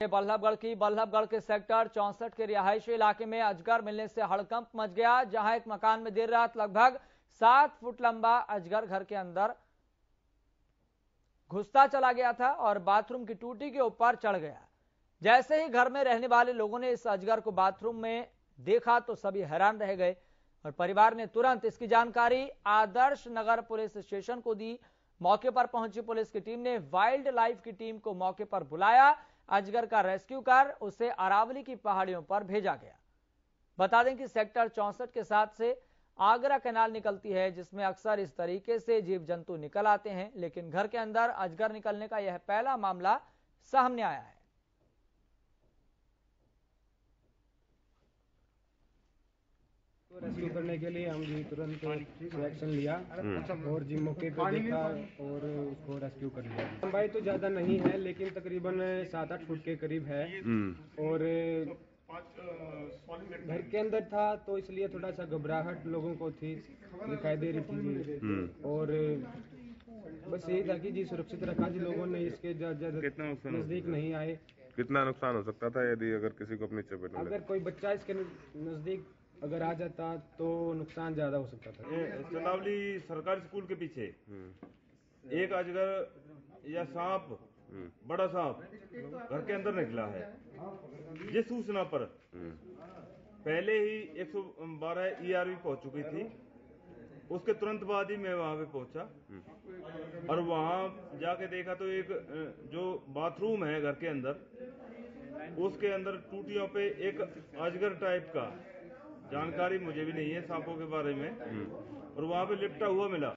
बल्लभगढ़ की बल्लभगढ़ के सेक्टर चौसठ के रिहायशी इलाके में अजगर मिलने से हड़कंप मच गया, जहाँ एक मकान में देर रात लगभग सात फुट लंबा अजगर घर के अंदर घुसता चला गया था और बाथरूम की टूटी के ऊपर चढ़ गया। जैसे ही घर में रहने वाले लोगों ने इस अजगर को बाथरूम में देखा तो सभी हैरान रह गए और परिवार ने तुरंत इसकी जानकारी आदर्श नगर पुलिस स्टेशन को दी। मौके पर पहुँची पुलिस की टीम ने वाइल्ड लाइफ की टीम को मौके पर बुलाया। अजगर का रेस्क्यू कर उसे अरावली की पहाड़ियों पर भेजा गया। बता दें कि सेक्टर चौसठ के साथ से आगरा कैनाल निकलती है, जिसमें अक्सर इस तरीके से जीव जंतु निकल आते हैं, लेकिन घर के अंदर अजगर निकलने का यह पहला मामला सामने आया है। तो रेस्क्यू करने के लिए हम जी तुरंत एक्शन लिया और जी मौके पे देखा और उसको रेस्क्यू कर लिया। लंबाई तो ज़्यादा नहीं है लेकिन तकरीबन सात आठ फुट के करीब है। और घर के अंदर था तो इसलिए थोड़ा सा घबराहट लोगों को थी दिखाई दे रही थी जी और बस यही था कि जी सुरक्षित रखा जी लोगों ने इसके नज़दीक नहीं आए। कितना नुकसान हो सकता था यदि अगर किसी को अपनी चपेट में अगर कोई बच्चा इसके नज़दीक अगर आ जाता तो नुकसान ज़्यादा हो सकता था। ये चंदावली सरकारी स्कूल के पीछे। एक अजगर या सांप बड़ा सांप घर के अंदर निकला है। जिस सूचना पर पहले ही 112 ईआरवी पहुँच चुकी थी। उसके तुरंत बाद ही मैं वहाँ पे पहुँचा। और वहाँ जाके देखा तो एक जो बाथरूम है घर के अंदर उसके अंदर टूटियों पे एक अजगर टाइप का जानकारी मुझे भी नहीं है सांपों के बारे में। और वहाँ पे लिपटा हुआ मिला।